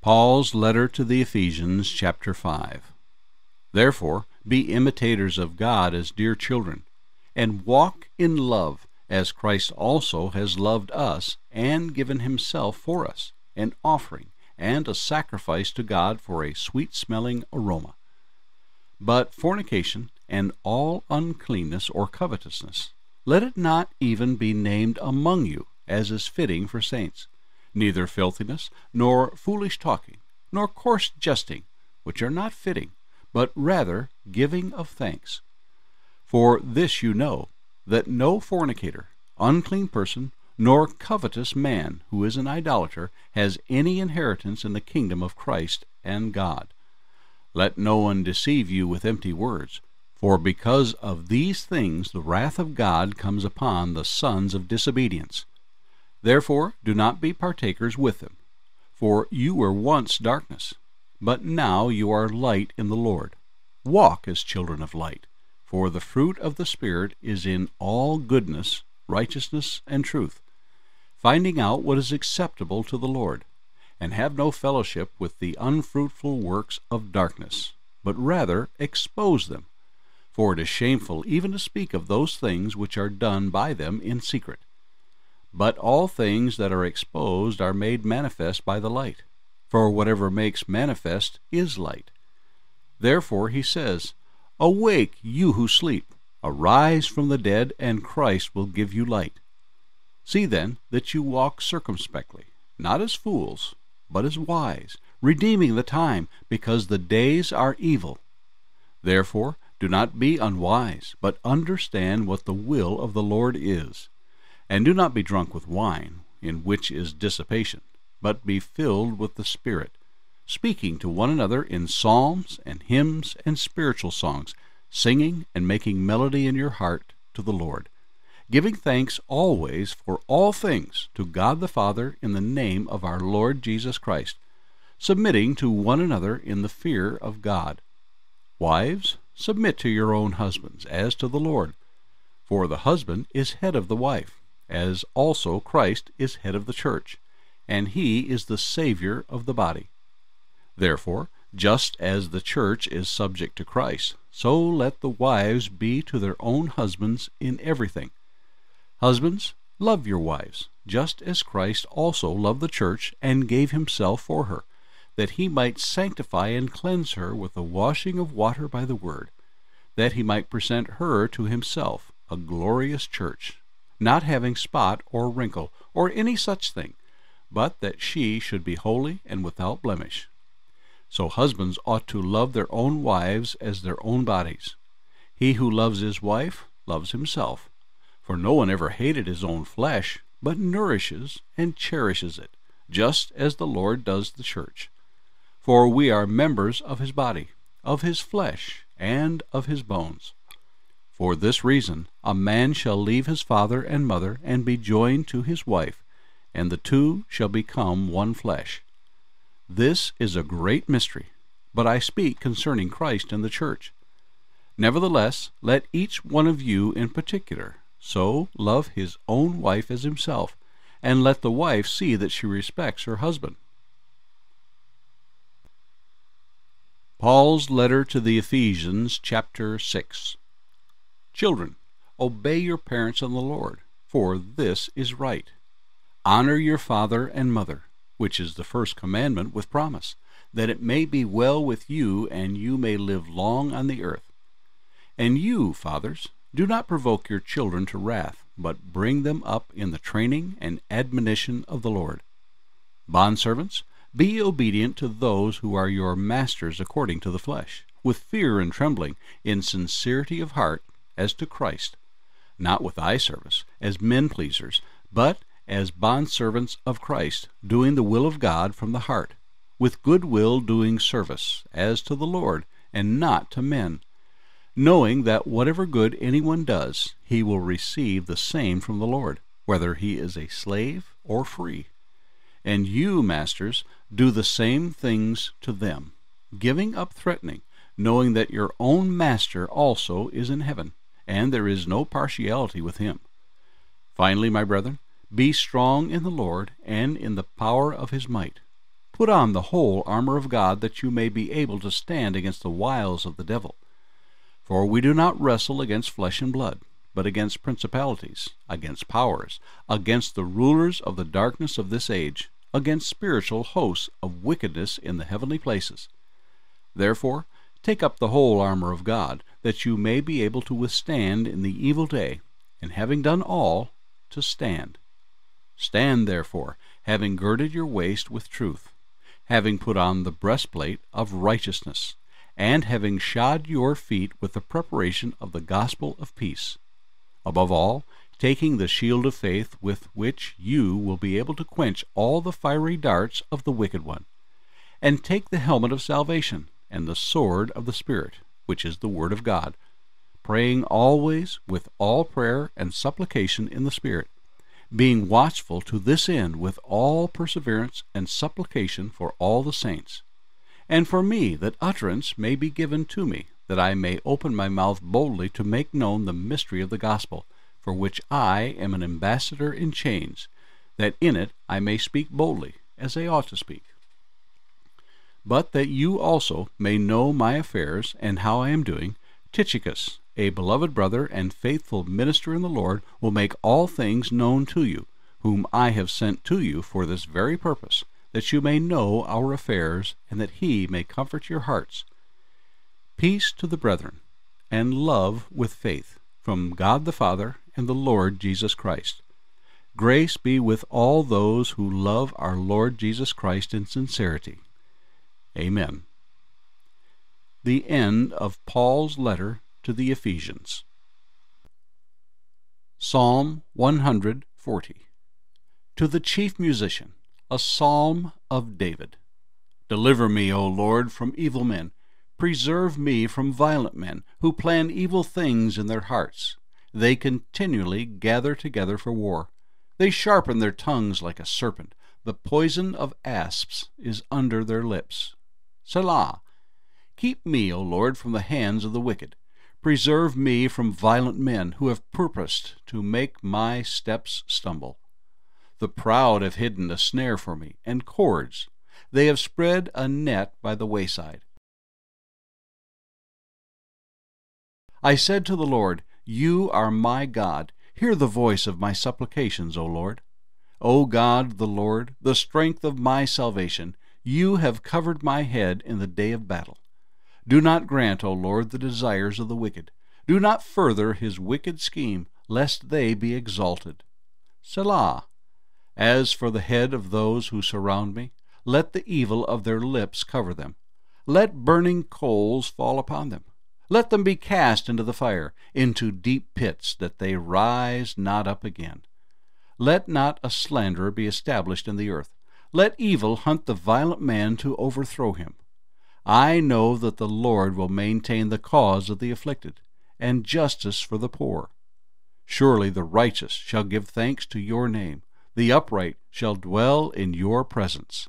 Paul's letter to the Ephesians, chapter 5. Therefore, be imitators of God as dear children, and walk in love, as Christ also has loved us, and given himself for us, an offering and a sacrifice to God for a sweet smelling aroma. But fornication and all uncleanness or covetousness, let it not even be named among you, as is fitting for saints neither filthiness, nor foolish talking, nor coarse jesting, which are not fitting, but rather giving of thanks. For this you know, that no fornicator, unclean person, nor covetous man who is an idolater has any inheritance in the kingdom of Christ and God. Let no one deceive you with empty words, for because of these things the wrath of God comes upon the sons of disobedience. Therefore do not be partakers with them. For you were once darkness, but now you are light in the Lord. Walk as children of light, for the fruit of the Spirit is in all goodness, righteousness, and truth, finding out what is acceptable to the Lord, and have no fellowship with the unfruitful works of darkness, but rather expose them. For it is shameful even to speak of those things which are done by them in secret. But all things that are exposed are made manifest by the light. For whatever makes manifest is light. Therefore he says, Awake, you who sleep, arise from the dead, and Christ will give you light. See then that you walk circumspectly, not as fools, but as wise, redeeming the time, because the days are evil. Therefore do not be unwise, but understand what the will of the Lord is. And do not be drunk with wine, in which is dissipation, but be filled with the Spirit, speaking to one another in psalms and hymns and spiritual songs, singing and making melody in your heart to the Lord, giving thanks always for all things to God the Father in the name of our Lord Jesus Christ, submitting to one another in the fear of God. Wives, submit to your own husbands as to the Lord, for the husband is head of the wife as also Christ is head of the church, and he is the Savior of the body. Therefore, just as the church is subject to Christ, so let the wives be to their own husbands in everything. Husbands, love your wives, just as Christ also loved the church and gave himself for her, that he might sanctify and cleanse her with the washing of water by the word, that he might present her to himself a glorious church, not having spot or wrinkle or any such thing, but that she should be holy and without blemish. So husbands ought to love their own wives as their own bodies. He who loves his wife loves himself. For no one ever hated his own flesh, but nourishes and cherishes it, just as the Lord does the church. For we are members of his body, of his flesh, and of his bones. For this reason a man shall leave his father and mother, and be joined to his wife, and the two shall become one flesh. This is a great mystery, but I speak concerning Christ and the church. Nevertheless, let each one of you in particular so love his own wife as himself, and let the wife see that she respects her husband. Paul's letter to the Ephesians, chapter 6. Children, obey your parents in the Lord, for this is right. Honor your father and mother, which is the first commandment with promise, that it may be well with you and you may live long on the earth. And you, fathers, do not provoke your children to wrath, but bring them up in the training and admonition of the Lord. Bondservants, be obedient to those who are your masters according to the flesh, with fear and trembling, in sincerity of heart as to Christ, not with eye service, as men pleasers, but as bondservants of Christ, doing the will of God from the heart, with good will doing service, as to the Lord, and not to men, knowing that whatever good anyone does, he will receive the same from the Lord, whether he is a slave or free. And you, masters, do the same things to them, giving up threatening, knowing that your own master also is in heaven and there is no partiality with him. Finally, my brethren, be strong in the Lord and in the power of his might. Put on the whole armor of God, that you may be able to stand against the wiles of the devil. For we do not wrestle against flesh and blood, but against principalities, against powers, against the rulers of the darkness of this age, against spiritual hosts of wickedness in the heavenly places. Therefore, take up the whole armor of God, that you may be able to withstand in the evil day, and having done all, to stand. Stand therefore, having girded your waist with truth, having put on the breastplate of righteousness, and having shod your feet with the preparation of the gospel of peace. Above all, taking the shield of faith with which you will be able to quench all the fiery darts of the wicked one. And take the helmet of salvation, and the sword of the Spirit, which is the Word of God, praying always with all prayer and supplication in the Spirit, being watchful to this end with all perseverance and supplication for all the saints, and for me that utterance may be given to me, that I may open my mouth boldly to make known the mystery of the gospel, for which I am an ambassador in chains, that in it I may speak boldly, as I ought to speak. But that you also may know my affairs and how I am doing, Tychicus, a beloved brother and faithful minister in the Lord, will make all things known to you, whom I have sent to you for this very purpose, that you may know our affairs, and that he may comfort your hearts. Peace to the brethren, and love with faith, from God the Father and the Lord Jesus Christ. Grace be with all those who love our Lord Jesus Christ in sincerity. Amen. The end of Paul's letter to the Ephesians. Psalm 140 To the chief musician, a psalm of David. Deliver me, O Lord, from evil men Preserve me from violent men, who plan evil things in their hearts. They continually gather together for war. They sharpen their tongues like a serpent. The poison of asps is under their lips. Selah. Keep me, O Lord, from the hands of the wicked. Preserve me from violent men who have purposed to make my steps stumble. The proud have hidden a snare for me, and cords. They have spread a net by the wayside. I said to the Lord, You are my God. Hear the voice of my supplications, O Lord. O God, the Lord, the strength of my salvation, you have covered my head in the day of battle. Do not grant, O Lord, the desires of the wicked. Do not further his wicked scheme, lest they be exalted. Selah. As for the head of those who surround me, let the evil of their lips cover them. Let burning coals fall upon them. Let them be cast into the fire, into deep pits, that they rise not up again. Let not a slanderer be established in the earth. Let evil hunt the violent man to overthrow him. I know that the Lord will maintain the cause of the afflicted, and justice for the poor. Surely the righteous shall give thanks to your name, the upright shall dwell in your presence.